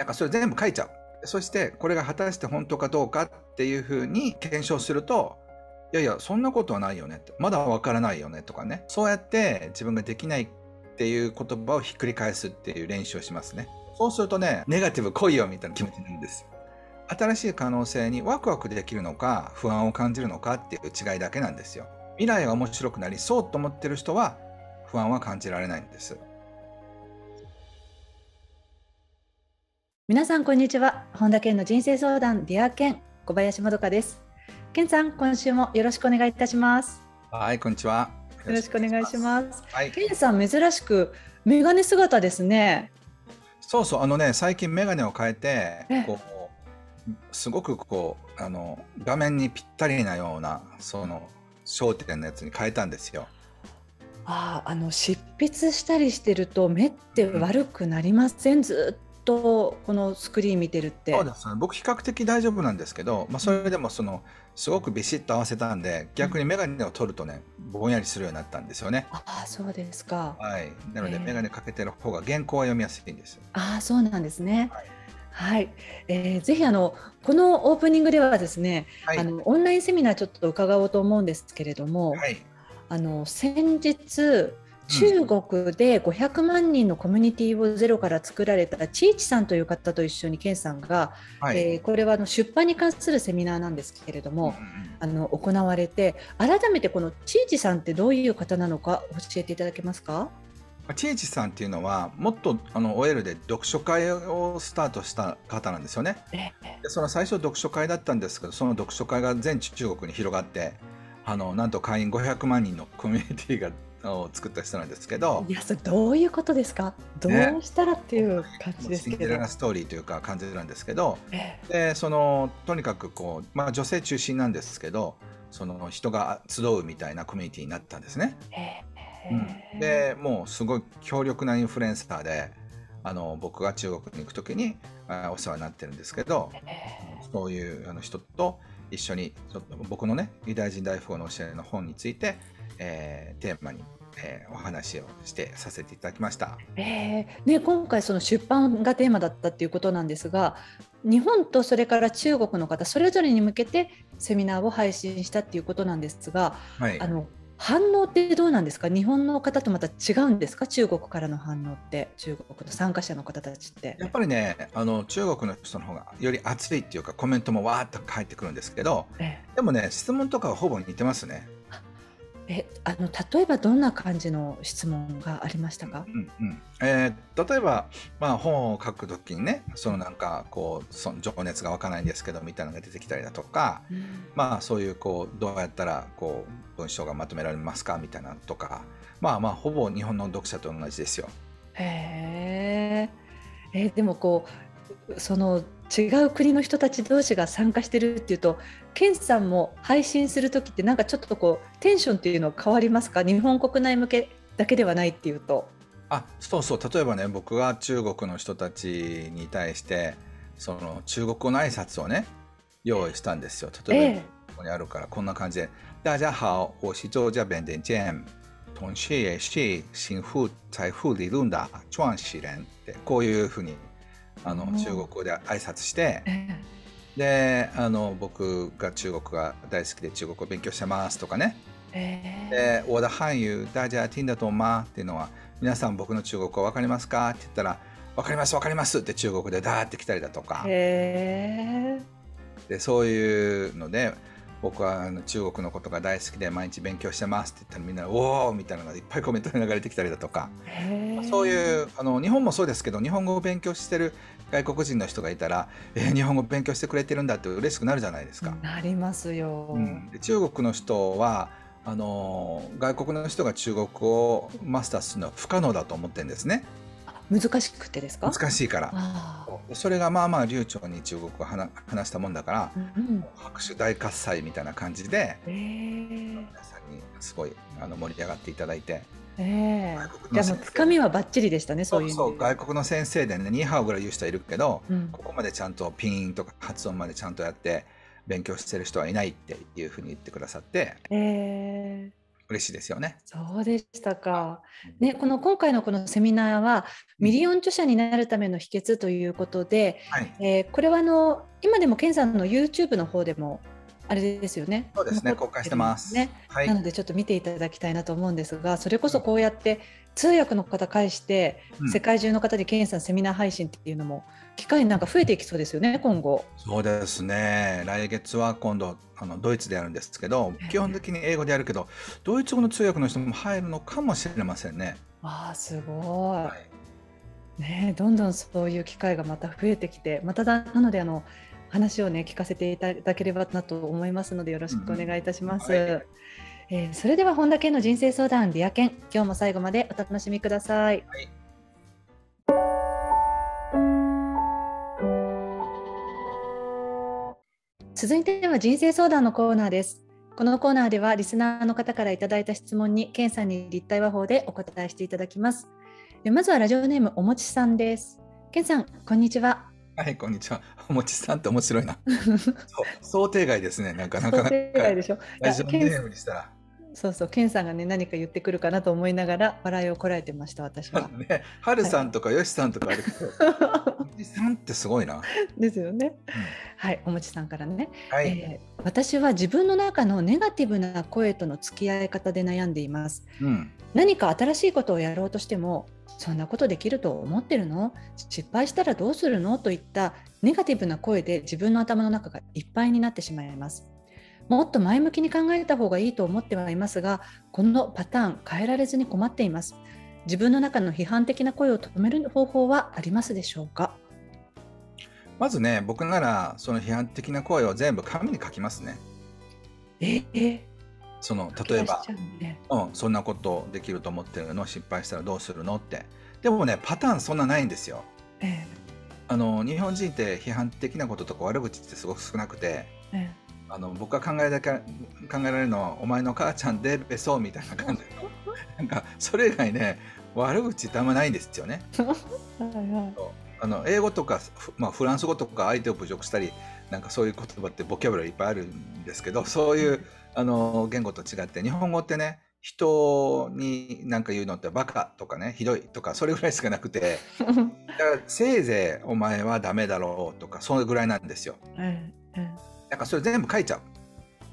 だかそれ全部書いちゃう。そしてこれが果たして本当かどうかっていうふうに検証すると、いやいや、そんなことはないよねって、まだわからないよねとかね、そうやって自分ができないっていう言葉をひっくり返すっていう練習をしますね。そうするとね、ネガティブ来いよみたいな気持ちなんです。新しい可能性にワクワクできるのか、不安を感じるのかっていう違いだけなんですよ。未来が面白くなりそうと思ってる人は不安は感じられないんです。皆さんこんにちは。本田健の人生相談 Dear Ken 小林まどかです。健さん今週もよろしくお願いいたします。はいこんにちは。よろしくお願いします。はい、健さん珍しくメガネ姿ですね。そうそうあのね最近メガネを変えてこうすごくこうあの画面にぴったりなようなその焦点のやつに変えたんですよ。ああの執筆したりしてると目って悪くなりません、うん、ずっとこのスクリーン見てるって。そうです。ね僕比較的大丈夫なんですけど、まあ、それでもそのすごくビシッと合わせたんで逆に眼鏡を取るとねぼんやりするようになったんですよね。ああそうですか。はい。なので眼鏡かけてる方が原稿は読みやすいんですああそうなんですね、はい。はい、えー、ぜひあのこのオープニングではですね、はい、あのオンラインセミナーちょっと伺おうと思うんですけれども、はい、あの先日中国で500万人のコミュニティをゼロから作られたチーチさんという方と一緒に健さんが、はい、えー、これはあの出版に関するセミナーなんですけれども、あの行われて改めてこのチーチさんってどういう方なのか教えていただけますか？チーチさんっていうのはもっとあの OL で読書会をスタートした方なんですよね。でその最初読書会だったんですけどその読書会が全中国に広がってあのなんと会員500万人のコミュニティがを作った人なんですけどいやそれどういうことですか？どうしたらっていう感じですけど、ね、シンデレラストーリーというか感じなんですけど、えー、でそのとにかくこう、まあ、女性中心なんですけどその人が集うみたいなコミュニティになったんですね。えー、うん、でもうすごい強力なインフルエンサーであの僕が中国に行く時にお世話になってるんですけど、えー、そういうあの人と一緒にちょっと僕のねユダヤ人大富豪の教えの本についてえー、テーマに、えー、お話をしてさせていただきました。えーね、今回その出版がテーマだったっていうことなんですが日本とそれから中国の方それぞれに向けてセミナーを配信したっていうことなんですが、はい、あの反応ってどうなんですか？日本の方とまた違うんですか？中国からの反応って。中国の参加者の方たちって。やっぱりねあの中国の人の方がより熱いっていうかコメントもわーっと返ってくるんですけど、ええ、でもね質問とかはほぼ似てますねえあの例えばどんな感じの質問がありましたか、うんうんえー、例えば、まあ、本を書くときにねそのなんかこうその情熱が湧かないんですけどみたいなのが出てきたりだとか、うん、まあそういうこうどうやったらこう文章がまとめられますか？みたいなとかまあまあほぼ日本の読者と同じですよ。へえー、でもこうその違う国の人たち同士が参加してるっていうとケンさんも配信する時ってなんかちょっとこうテンションっていうのは変わりますか？日本国内向けだけではないっていうと。あそうそう。例えばね僕が中国の人たちに対してその中国語の挨拶をね用意したんですよ。例えば、ここにあるからこんな感じで「大家好我是周家弁天健同時也是新富財富理論的創始人」ってこういうふうにあの中国語で挨拶して、であの僕が中国が大好きで中国語を勉強してますとかね、えー、で我的漢语大家听得懂吗っていうのは皆さん僕の中国語分かりますか？って言ったら分かります分かりますって中国でダーって来たりだとか、でそういうので僕はあの中国のことが大好きで毎日勉強してますって言ったらみんな「おお!」みたいなのがいっぱいコメントが流れてきたりだとかそういうあの日本もそうですけど日本語を勉強してる外国人の人がいたら「えー、日本語勉強してくれてるんだ」って嬉しくなるじゃないですか。なりますよ。うん、で中国の人はあの外国の人が中国語をマスターするのは不可能だと思ってるんですね。難しくてですか？難しいから。それがまあまあ流暢に中国語を話したもんだから、うん、拍手大喝采みたいな感じで、え。ー、皆さんにすごいあの盛り上がっていただいて。えー、じゃあもうつかみはばっちりでしたねそういうそう外国の先生でねニーハオぐらい言う人はいるけど、うん、ここまでちゃんとピンとか発音までちゃんとやって勉強してる人はいないっていうふうに言ってくださって、えー、嬉しいですよね。そうでしたか。ね、この今回のこのセミナーは、ミリオン著者になるための秘訣ということで、はい、えー、これはあの今でも健さんの YouTube の方でもあれですよね。そうですね、公開してます。ね、はい、なのでちょっと見ていただきたいなと思うんですが、それこそこうやって通訳の方介して、うん、世界中の方に健さんセミナー配信っていうのも機会なんか増えていきそうですよね、今後。そうですね。来月は今度あのドイツでやるんですけど、基本的に英語でやるけど、ドイツ語の通訳の人も入るのかもしれませんね。ああ、すごい。はい、ね、どんどんそういう機会がまた増えてきて、まただなのであの話をね聞かせていただければなと思いますのでよろしくお願いいたします。うんはい、えー、それでは本田健の人生相談 Dear Ken 今日も最後までお楽しみください。はい続いては人生相談のコーナーです。このコーナーではリスナーの方からいただいた質問に、ケンさんに立体話法でお答えしていただきます。まずはラジオネームおもちさんです。ケンさん、こんにちは。はい、こんにちは。おもちさんって面白いな。想定外ですね。なんかなかなか。想定外でしょ？ラジオネームにしたら。そうそう、ケンさんがね、何か言ってくるかなと思いながら、笑いをこらえてました、私は。ね、はるさんとかよしさんとかあるけど、ってすごいな。ですよね。うん、はい、おもちさんからね、はい、えー、私は自分の中のネガティブな声との付き合い方で悩んでいます。うん、何か新しいことをやろうとしても、そんなことできると思ってるの？失敗したらどうするの？といったネガティブな声で自分の頭の中がいっぱいになってしまいます。もっと前向きに考えた方がいいと思ってはいますが、このパターン変えられずに困っています。自分の中の批判的な声を止める方法はありますでしょうか？まずね、僕ならその批判的な声を全部紙に書きますね。ええ？その例えば、ね、うん、そんなことできると思ってるの失敗したらどうするのって。でもねパターンそんなないんですよ。ええ、あの日本人って批判的なこととか悪口ってすごく少なくて、ええ、あの僕が考えだけ考えられるのは「お前の母ちゃんでべそう」みたいな感じ なんかそれ以外ね悪口ってあんまないんですよね。はいはいあの英語とか、まあ、フランス語とか相手を侮辱したりなんかそういう言葉ってボキャブラいっぱいあるんですけどそういうあの言語と違って日本語ってね人に何か言うのってバカとかねひどいとかそれぐらいしかなくて だからせいぜいお前はダメだろうとかそれぐらいなんですよ。だからそれ全部書いちゃう。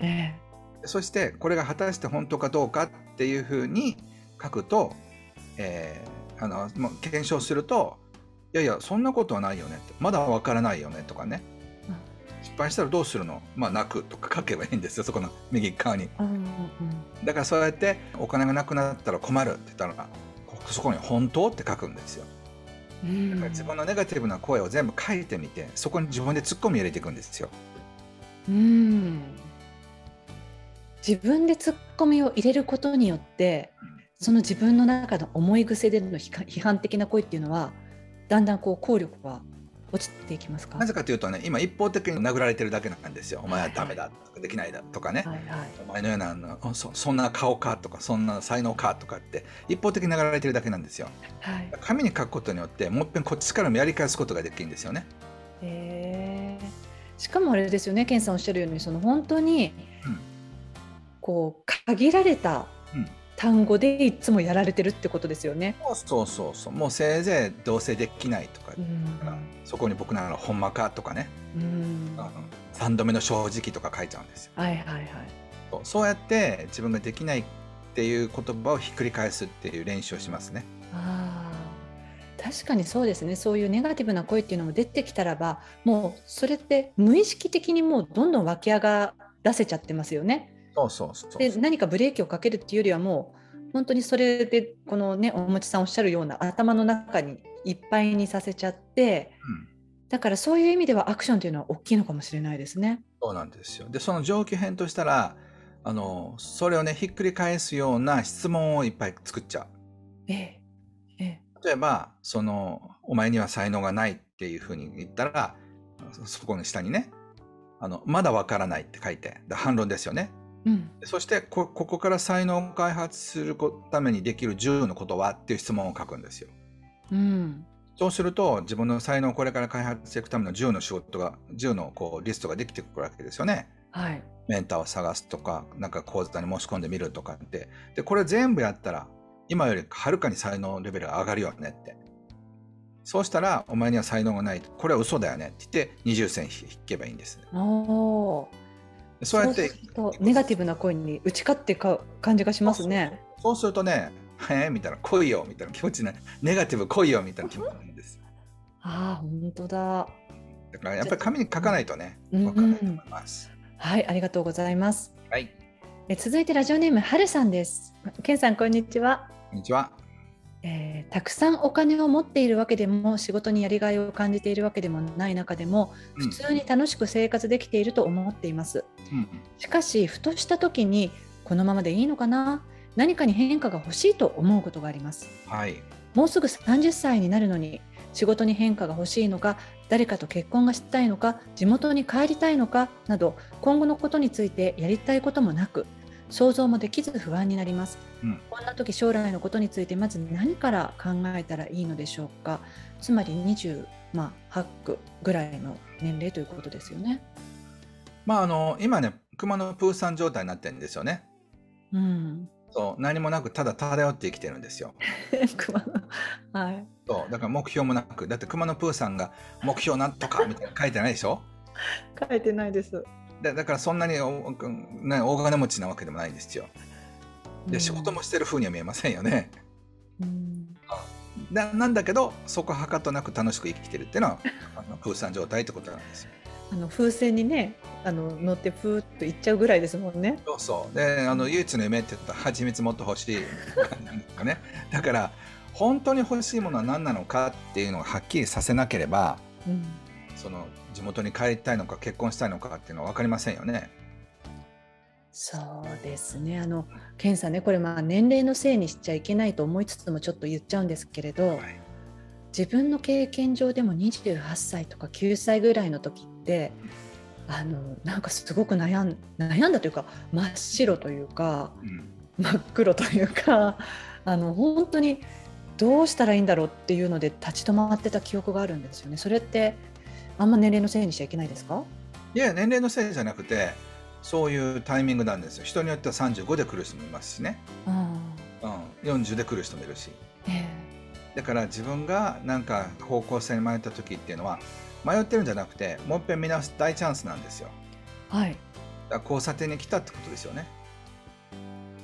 えー、そしてこれが果たして本当かどうかっていうふうに書くと、えー、あの検証するといやいやそんなことはないよねまだわからないよねとかね。失敗したらどうするの？まあ泣くとか書けばいいんですよそこの右側に、うんうん、だからそうやってお金がなくなったら困るって言ったらそこに「本当?」って書くんですよ。だから自分のネガティブな声を全部書いてみてそこに自分でツッコミ入れていくんですよ。うん。自分でツッコミを入れることによって、その自分の中の思い癖での批判的な声っていうのはだんだんこう効力は落ちていきますか？なぜかというとね今一方的に殴られてるだけなんですよ。お前はダメだとかできないだとかね、はいはい、お前のようなそそんな顔かとかそんな才能かとかって一方的に殴られてるだけなんですよ、はい、紙に書くことによってもう一遍こっちからもやり返すことができるんですよね。へえしかもあれですよね健さんおっしゃるようにその本当に、うん、こう限られた単語でいつもやられてるってことですよね。そうそうそうもうせいぜいどうせできないとか、うん、そこに僕ならほんまかとかね、うん、3度目の正直とか書いちゃうんですよ。はいはいはい、そう。そうやって自分ができないっていう言葉をひっくり返すっていう練習をしますね。あ確かにそうですね。そういうネガティブな声っていうのも出てきたらばもうそれって無意識的にもうどんどん湧き上がらせちゃってますよね。そうそうそうで何かブレーキをかけるっていうよりはもう本当にそれでこのねおもちさんおっしゃるような頭の中にいっぱいにさせちゃって、うん、だからそういう意味ではアクションというのは大きいのかもしれないですね。そうなんですよでその上級編としたらあのそれをねひっくり返すような質問をいっぱい作っちゃう。ええええ、例えばその「お前には才能がない」っていうふうに言ったらそこの下にね「あのまだわからない」って書いて反論ですよね。うん、そしてここから才能を開発するためにできる10のことはっていう質問を書くんですよ。うん、そうすると自分の才能をこれから開発していくための10の仕事が10のこうリストができてくるわけですよね。はい、メンターを探すとかなんか講座に申し込んでみるとかって。でこれ全部やったら今よりはるかに才能レベルが上がるよねって。そうしたらお前には才能がない。これは嘘だよねって言って二重線引けばいいんです、おそうやってネガティブな声に打ち勝ってか感じがしますねそうするとね「へえ」みたいな「来いよ」みたいな気持ちになネガティブ来いよみたいな気持ちなんですああ本当だだからやっぱり紙に書かないとね、わかんないと思います。はい、ありがとうございます。はい。え続いてラジオネームはるさんです。けんさんこんにちは。こんにちは。えー、たくさんお金を持っているわけでも仕事にやりがいを感じているわけでもない中でも、普通に楽しく生活できていると思っています、うん、しかしふとした時にこのままでいいのかな？何かに変化が欲しいと思うことがあります、はい、もうすぐ30歳になるのに仕事に変化が欲しいのか誰かと結婚がしたいのか地元に帰りたいのかなど今後のことについてやりたいこともなく想像もできず不安になります、うん、こんな時将来のことについてまず何から考えたらいいのでしょうかつまり28区ぐらいの年齢ということですよね。まああの今ね熊のプーさん状態になってるんですよね。うん、そう何もなくただ漂って生きてるんですよ。熊のはい。そうだから目標もなくだって熊野プーさんが目標なんとかみたいな書いてないでしょ？書いてないです。だだからそんなに大金持ちなわけでもないんですよ。で、仕事もしてるふうには見えませんよね。うん、ななんだけどそこはかとなく楽しく生きてるっていうのは あのプーさん状態ってことなんですよ。あの風船にねあの乗ってプーッと行っちゃうぐらいですもんね。そうそうであの唯一の夢って言ったら蜂蜜もっと欲しいね。だから本当に欲しいものは何なのかっていうのをはっきりさせなければ、うん、その地元に帰りたいのか結婚したいのかっていうのは分かりませんよね。そうですねあの健さんねこれまあ年齢のせいにしちゃいけないと思いつつもちょっと言っちゃうんですけれど、はい、自分の経験上でも28歳とか9歳ぐらいの時ってあのなんかすごく悩ん悩んだというか真っ白というか、うん、真っ黒というかあの本当にどうしたらいいんだろうっていうので立ち止まってた記憶があるんですよね。それってあんま年齢のせいにしちゃいけないですか？いや年齢のせいじゃなくてそういうタイミングなんですよ。人によっては35で来る人もいますしね。うん、40で来る人もいるし。えー、だから自分がなんか方向性に迷った時っていうのは迷ってるんじゃなくてもう一遍見直す大チャンスなんですよ。はい。だ交差点に来たってことですよね。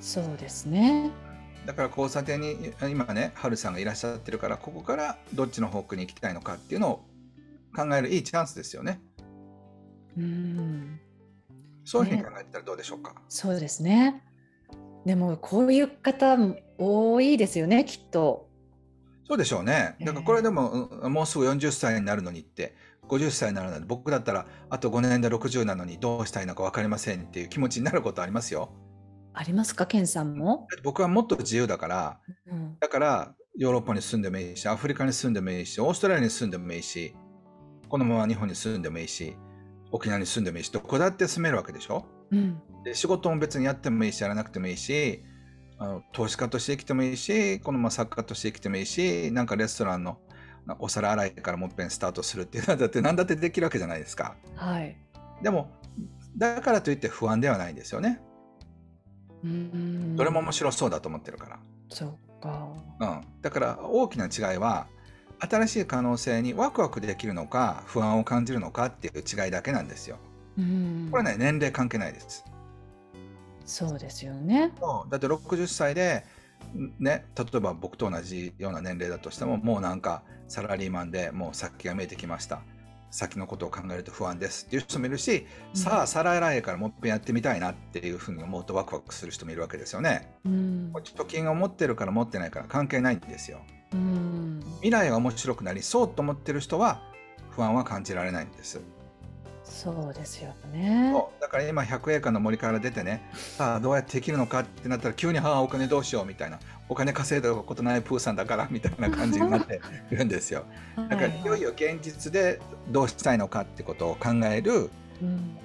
そうですね。だから交差点に今ね、ハルさんがいらっしゃってるから、ここからどっちの方向に行きたいのかっていうのを考えるいいチャンスですよね。うんそういうふうに考えたらどうでしょうか？ね、そうですね。でもこういう方多いですよね、きっと。そうでしょうね。だからこれでも、えー、もうすぐ40歳になるのにって50歳になるのに僕だったらあと5年で60なのにどうしたいのか分かりませんっていう気持ちになることありますよ。ありますか、ケンさんも？僕はもっと自由だから、うん、だからヨーロッパに住んでもいいし、アフリカに住んでもいいし、オーストラリアに住んでもいいし、このまま日本に住んでもいいし、沖縄に住んでもいいし、どこだって住めるわけでしょ、うん、で仕事も別にやってもいいし、やらなくてもいいし、あの投資家として生きてもいいし、このまま作家として生きてもいいし、なんかレストランのお皿洗いからもっぺんスタートするっていうのはだって 何だってできるわけじゃないですか。はい、でもだからといって不安ではないんですよね。うんどれも面白そうだと思ってるから。そうか、うん、だから大きな違いは新しい可能性にワクワクできるのか不安を感じるのかっていう違いだけなんですよ。うんこれね年齢関係ないです。そうですよね。だって60歳でね、例えば僕と同じような年齢だとしてももうなんかサラリーマンでもう先が見えてきました先のことを考えると不安ですっていう人もいるし、うん、さあ皿洗いからもっぺんやってみたいなっていうふうに思うとワクワクする人もいるわけですよね。うん、貯金を持ってるから持ってないから関係ないんですよ。うん、未来が面白くなりそうと思ってる人は不安は感じられないんです。そうですよねだから今100エーカーの森から出てねさあどうやってできるのかってなったら急に「はあお金どうしよう」みたいなお金稼いだことないプーさんだからみたいな感じになっているんですよ。だからいよいよ現実でどうしたいのかってことを考える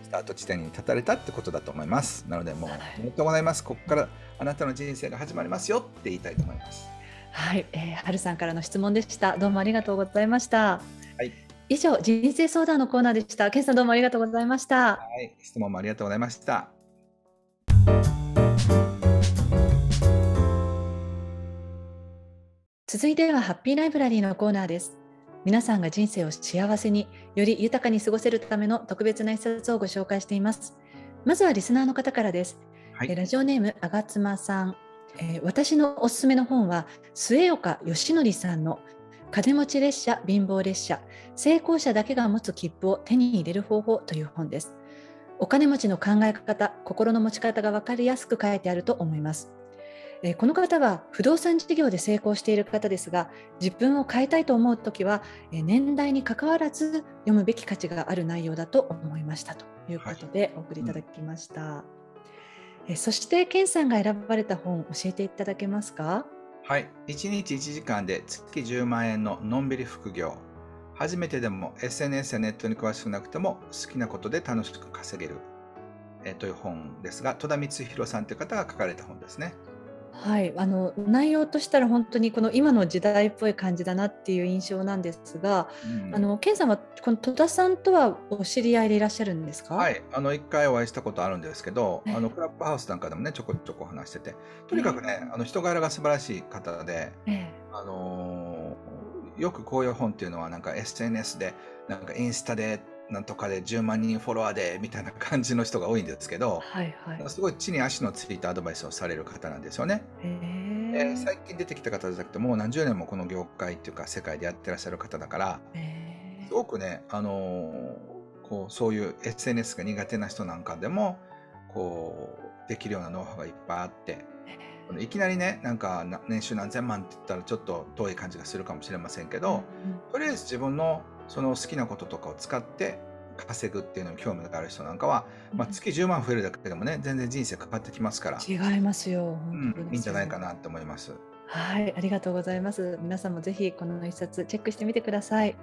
スタート地点に立たれたってことだと思います。なのでもうおめでとうございます。ここからあなたの人生が始まりますよって言いたいと思います。はい、えー、はるさんからの質問でした。どうもありがとうございました。はい。以上人生相談のコーナーでした。ケンさんどうもありがとうございました。はい、質問もありがとうございました。続いてはハッピーライブラリーのコーナーです。皆さんが人生を幸せにより豊かに過ごせるための特別な一冊をご紹介しています。まずはリスナーの方からです。はい、ラジオネームあがつまさん、えー、私のおすすめの本は末岡義則さんの金持ち列車貧乏列車成功者だけが持つ切符を手に入れる方法という本です。お金持ちの考え方、心の持ち方が分かりやすく書いてあると思います。えこの方は不動産事業で成功している方ですが自分を変えたいと思う時は、え年代にかかわらず読むべき価値がある内容だと思いましたということでお送りいただきました、はい、えそして健さんが選ばれた本教えていただけますか？はい。1日1時間で月10万円ののんびり副業。初めてでも SNS やネットに詳しくなくても好きなことで楽しく稼げる、えという本ですが戸田光弘さんという方が書かれた本ですね。はい、あの内容としたら本当にこの今の時代っぽい感じだなっていう印象なんですが、うん、あの健さんはこの戸田さんとはお知り合いでいらっしゃるんですか？はい、あの一回お会いしたことあるんですけど、あのクラブハウスなんかでもねちょこちょこ話してて、とにかくね、あの人柄が素晴らしい方で、あのー、よくこういう本っていうのはなんか SNS でなんかインスタでなんとかで10万人フォロワーでみたいな感じの人が多いんですけど、はいはい、すごい地に足のついたアドバイスをされる方なんですよね。えー、最近出てきた方じゃなくてもう何十年もこの業界っていうか世界でやってらっしゃる方だからすごくね、あのー、こうそういう SNS が苦手な人なんかでもこうできるようなノウハウがいっぱいあって。いきなりねなんか年収何千万って言ったらちょっと遠い感じがするかもしれませんけど、うん、とりあえず自分のその好きなこととかを使って稼ぐっていうのに興味がある人なんかは、まあ、月10万増えるだけでもね全然人生変わってきますから違いますよ、うん、いいんじゃないかなと思います。はいありがとうございます。皆さんもぜひこの一冊チェックしてみてください、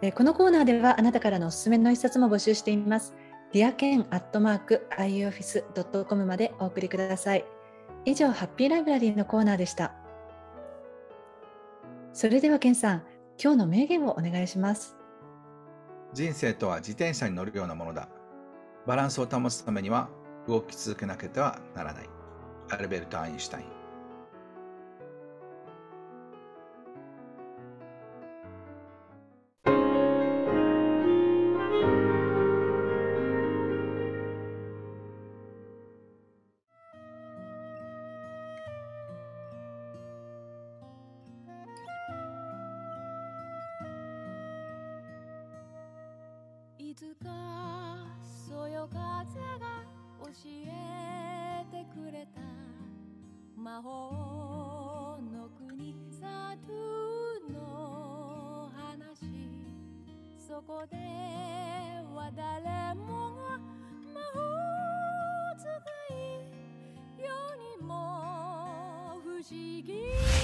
えー、このコーナーではあなたからのおすすめの一冊も募集しています。ディアケンアットマーク ioffice.com までお送りください。以上ハッピーライブラリーのコーナーでした。それではケンさん今日の名言をお願いします。人生とは自転車に乗るようなものだ。バランスを保つためには動き続けなければならない。アルベルト・アインシュタイン。いつかそよ風が教えてくれた魔法の国サトゥの話。そこでは誰もが魔法使い世にも不思議。